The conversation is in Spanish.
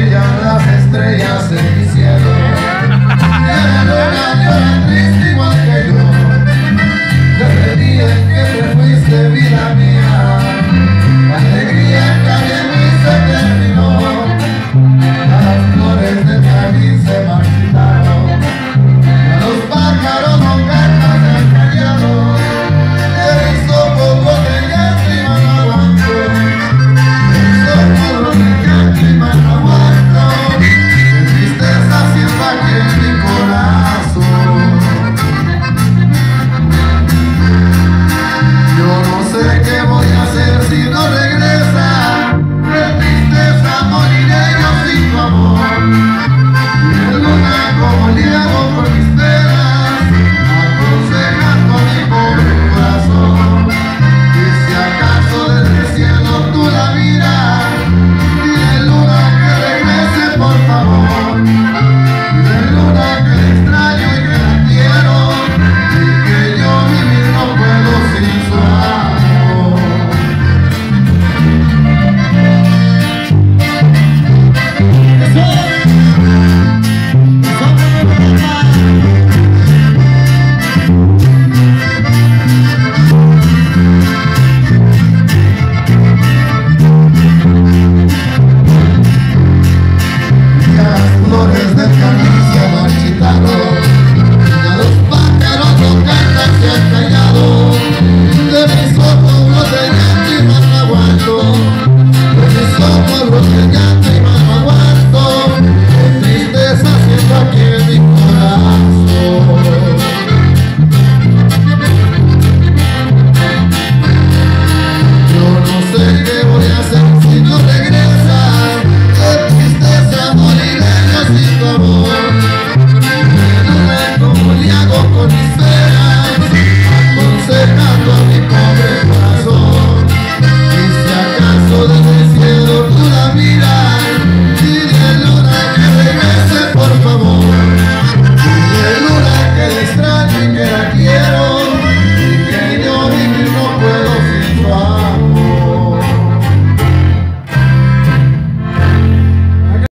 brillan las estrellas en